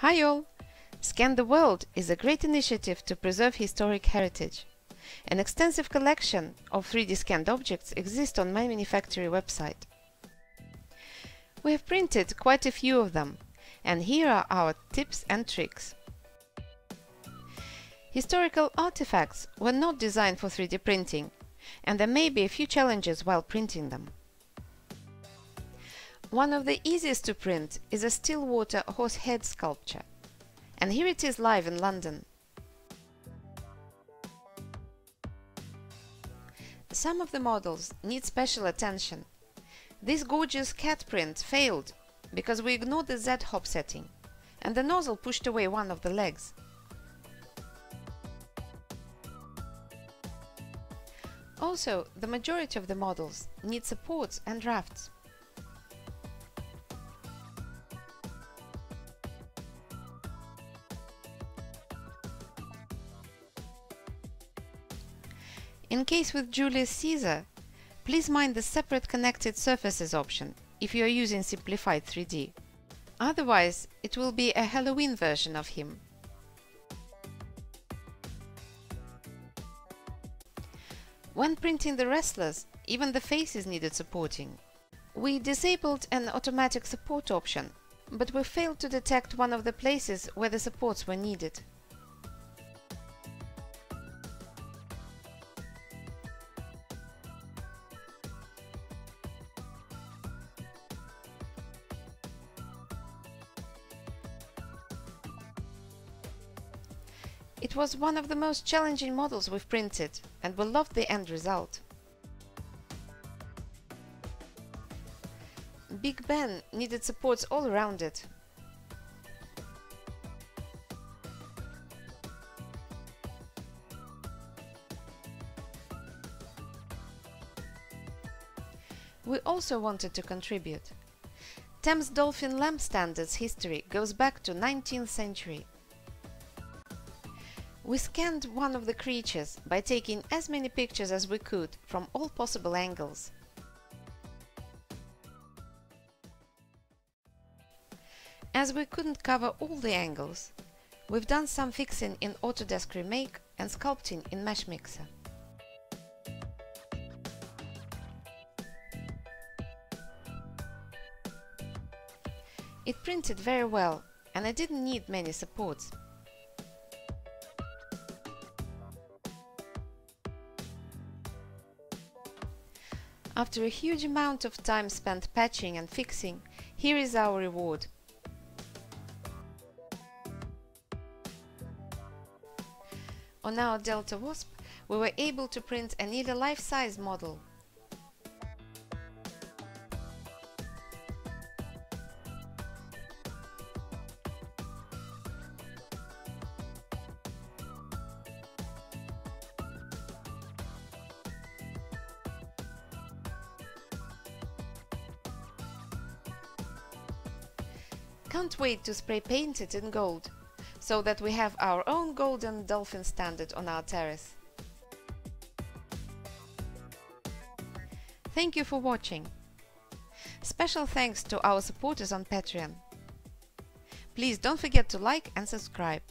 Hi all! Scan the World is a great initiative to preserve historic heritage. An extensive collection of 3D scanned objects exists on MyMiniFactory website. We have printed quite a few of them, and here are our tips and tricks. Historical artifacts were not designed for 3D printing, and there may be a few challenges while printing them. One of the easiest to print is a Stillwater horse head sculpture. And here it is live in London. Some of the models need special attention. This gorgeous cat print failed because we ignored the Z-hop setting and the nozzle pushed away one of the legs. Also, the majority of the models need supports and rafts. In case with Julius Caesar, please mind the separate connected surfaces option if you are using Simplify3D. Otherwise, it will be a Halloween version of him. When printing the wrestlers, even the faces needed supporting. We disabled an automatic support option, but we failed to detect one of the places where the supports were needed. It was one of the most challenging models we've printed, and we loved the end result. Big Ben needed supports all around it. We also wanted to contribute. Thames Dolphin Lamp Standard's history goes back to 19th century. We scanned one of the creatures by taking as many pictures as we could from all possible angles. As we couldn't cover all the angles, we've done some fixing in Autodesk Remake and sculpting in Meshmixer. It printed very well and I didn't need many supports. After a huge amount of time spent patching and fixing, here is our reward. On our Delta Wasp, we were able to print a nearly life-size model. Can't wait to spray paint it in gold, so that we have our own golden dolphin standard on our terrace. Thank you for watching. Special thanks to our supporters on Patreon. Please don't forget to like and subscribe.